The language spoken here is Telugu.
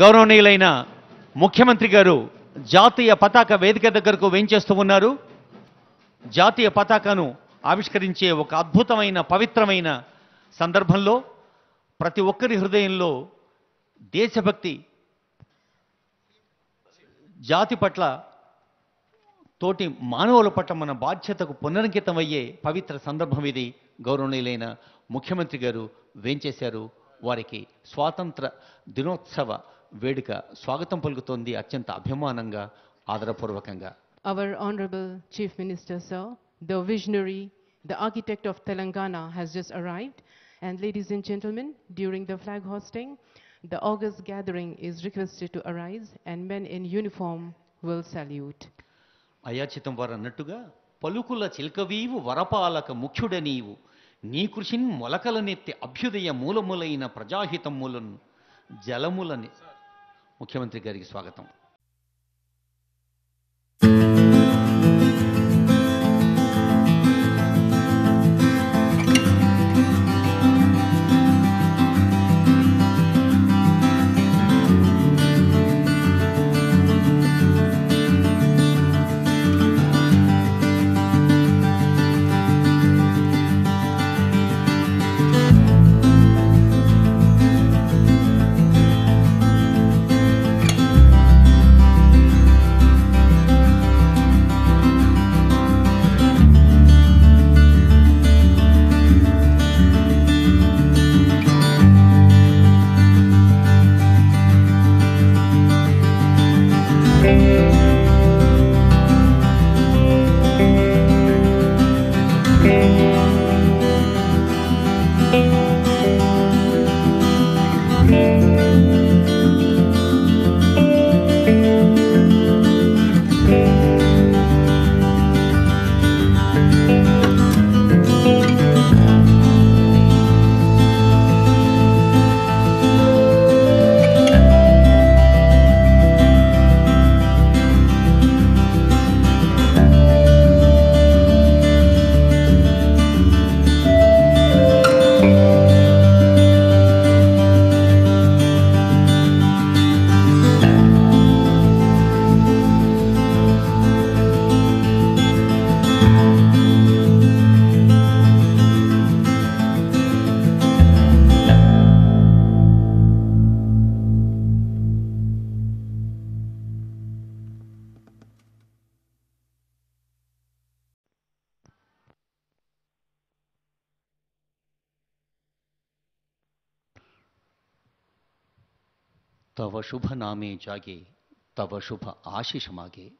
గౌరవనీయులైన ముఖ్యమంత్రి గారు జాతీయ పతాక వేదిక దగ్గరకు వేంచేస్తూ ఉన్నారు. జాతీయ పతాకను ఆవిష్కరించే ఒక అద్భుతమైన పవిత్రమైన సందర్భంలో ప్రతి ఒక్కరి హృదయంలో దేశభక్తి జాతి పట్ల తోటి మానవుల పట్ల మన బాధ్యతకు పునరంకితమయ్యే పవిత్ర సందర్భం ఇది. గౌరవనీయులైన ముఖ్యమంత్రి గారు వేంచేశారు. వారికి స్వాతంత్ర దినోత్సవ వేడుక స్వాగతం పలుకుతోంది అత్యంత అభిమానంగా ఆదరపూర్వకంగా. Our honourable chief minister sir the visionary the architect of Telangana has just arrived and ladies and gentlemen during the flag hoisting the August gathering is requested to arise and men in uniform will salute Ayachitam వారు అన్నట్టుగా పలుకుల చిలకవీవు వరపాలక ముఖ్యుడనీవు. నీ కృషిన్ మొలకలనెత్తి అభ్యుదయ మూలములైన ప్రజాహితములను జలములని ముఖ్యమంత్రి గారికి స్వాగతం. तव शुभ नामे जागे तव शुभ आशीष मागे